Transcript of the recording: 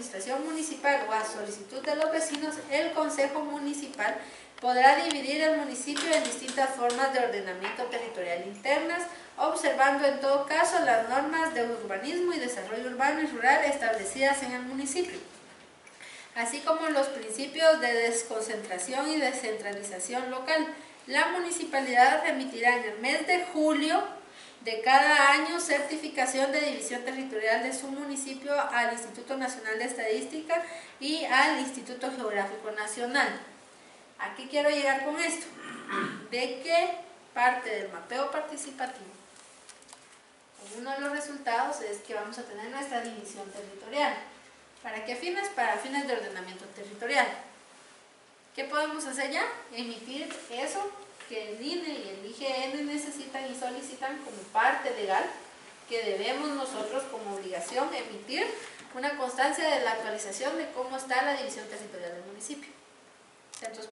administración municipal o a solicitud de los vecinos, el Consejo Municipal podrá dividir el municipio en distintas formas de ordenamiento territorial internas, observando en todo caso las normas de urbanismo y desarrollo urbano y rural establecidas en el municipio, así como los principios de desconcentración y descentralización local. La municipalidad remitirá en el mes de julio de cada año certificación de división territorial de su municipio al Instituto Nacional de Estadística y al Instituto Geográfico Nacional. Aquí quiero llegar con esto, de que parte del mapeo participativo, uno de los resultados es que vamos a tener nuestra división territorial. ¿Para qué fines? Para fines de ordenamiento territorial. ¿Qué podemos hacer ya? Emitir eso que el INE y el como parte legal que debemos nosotros como obligación emitir una constancia de la actualización de cómo está la división territorial del municipio. Entonces,